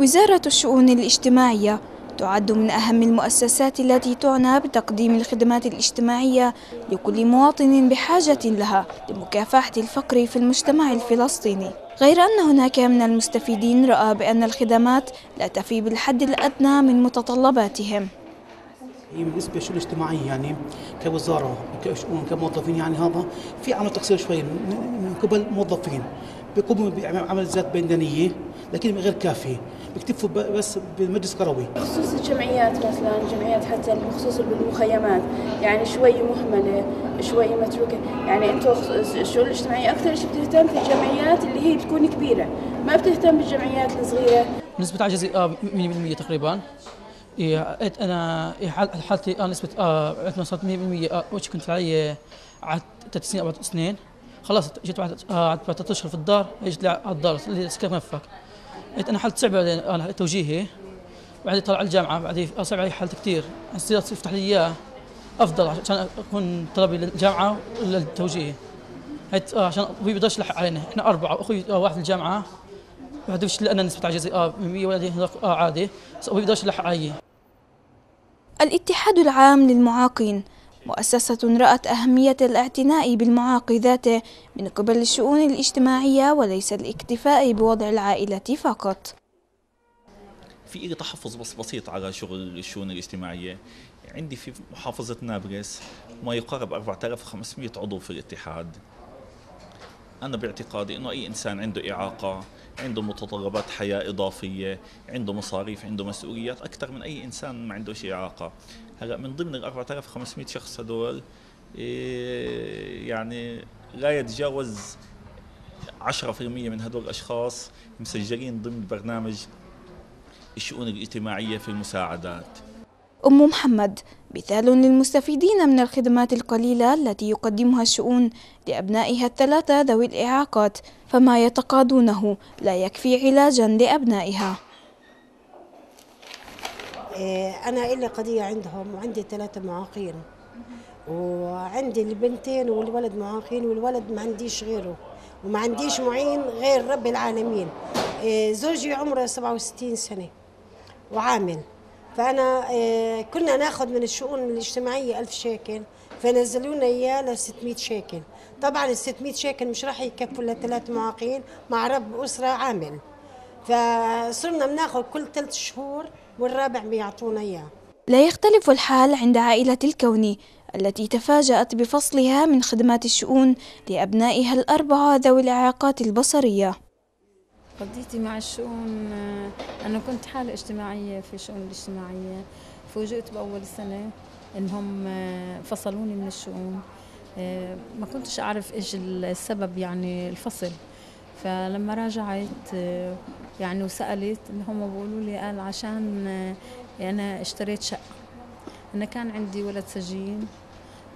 وزارة الشؤون الاجتماعية تعد من أهم المؤسسات التي تعنى بتقديم الخدمات الاجتماعية لكل مواطن بحاجة لها لمكافحة الفقر في المجتمع الفلسطيني. غير أن هناك من المستفيدين رأى بأن الخدمات لا تفي بالحد الأدنى من متطلباتهم. هي بالنسبة للشؤون الاجتماعية يعني كوزارة كشؤون كموظفين يعني هذا في عمل تقصير شوي من قبل موظفين. بيقوموا بعمل ذات بيندانيه لكن غير كافية. بيكتفوا بس بالمجلس القروي بخصوص الجمعيات مثلا جمعيات حتى بخصوص بالمخيمات يعني شوي مهملة شوي متروكة. يعني أنتم الشؤون الاجتماعية؟ أكثر شيء بتهتم في الجمعيات اللي هي بتكون كبيرة. ما بتهتم بالجمعيات الصغيرة. نسبة عجزي آه 100% تقريبا. إيه أنا إيه حالتي أنا نسبة آه عندما صارت 100% آه وش كنت علي قعدت ثلاث سنين أربع سنين. خلاص جيت بعد آه ثلاث أشهر في الدار اجيت على الدار اللي سكنت مفك أنا حالتي صعبة أنا توجيهي. بعدين طلع الجامعة بعدين صعب علي حالتي كثير السياسة يفتح لي إياه أفضل عشان أكون طلبي للجامعة وللتوجيه آه عشان أبوي بيقدرش يلحق علينا. إحنا أربعة وأخوي آه واحد في الجامعة. ما هدفش لأن نسبة عجزي آه 100 ولدي هذاك آه عادي. بس أبوي بيقدرش يلحق علي. الاتحاد العام للمعاقين مؤسسة رأت أهمية الاعتناء بالمعاق ذاته من قبل الشؤون الاجتماعية وليس الاكتفاء بوضع العائلة فقط. في تحفظ بس بسيط على شغل الشؤون الاجتماعية. عندي في محافظة نابلس ما يقارب 4500 عضو في الاتحاد. أنا باعتقادي أنه أي إنسان عنده إعاقة عنده متطلبات حياة إضافية عنده مصاريف عنده مسؤوليات أكثر من أي إنسان ما عندوش إعاقة. هلأ من ضمن ال 4500 شخص هدول إيه، يعني لا يتجاوز 10% من هدول الأشخاص مسجلين ضمن برنامج الشؤون الاجتماعية في المساعدات. أم محمد مثال للمستفيدين من الخدمات القليلة التي يقدمها الشؤون لأبنائها الثلاثة ذوي الإعاقات فما يتقاضونه لا يكفي علاجا لأبنائها. إيه، أنا إلي قضية عندهم وعندي ثلاثة معاقين. وعندي البنتين والولد معاقين والولد ما عنديش غيره. وما عنديش معين غير رب العالمين. إيه، زوجي عمره 67 سنة وعامل. فأنا آه، كنا ناخذ من الشؤون الاجتماعية ألف شيكل فنزلونا إياه ل 600 شيكل. طبعا ال 600 شيكل مش راح يكفوا لثلاث معاقين مع رب أسرة عامل. فصرنا بناخذ كل ثلاث شهور والرابع بيعطونا إياه. لا يختلف الحال عند عائلة الكوني التي تفاجأت بفصلها من خدمات الشؤون لأبنائها الأربعة ذوي الإعاقات البصرية. قضيتي مع الشؤون آه، أنا كنت حالة اجتماعية في الشؤون الاجتماعية. فوجئت بأول السنة إنهم آه، فصلوني من الشؤون. آه، ما كنتش أعرف إيش السبب يعني الفصل. فلما راجعت يعني وسألت هم بيقولوا لي قال عشان أنا اشتريت شقة. أنا كان عندي ولد سجين.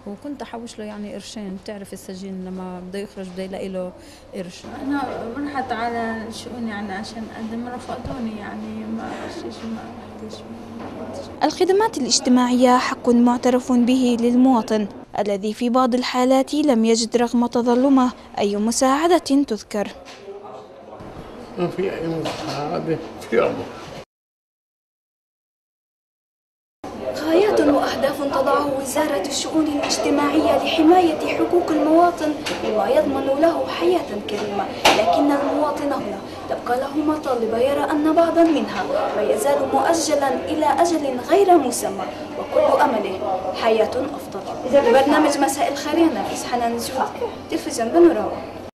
وكنت أحوش له يعني قرشين. بتعرف السجين لما بده يخرج بده يلاقي له قرش. أنا رحت على الشؤون يعني عشان اقدم رفضوني يعني ما رحتش ما رحتش الخدمات الاجتماعية حق معترف به للمواطن الذي في بعض الحالات لم يجد رغم تظلمه أي مساعدة تذكر. ما في أي مساعدة. في الله غايات وأهداف تضعه وزارة الشؤون الاجتماعية لحماية حقوق المواطن بما يضمن له حياة كريمة. لكن المواطن هنا تبقى له مطالب يرى أن بعضا منها ما يزال مؤجلا إلى أجل غير مسمى وكل أمله حياة أفضل. برنامج مساء الخير أنا في حنان زود تلفزيون بنوراما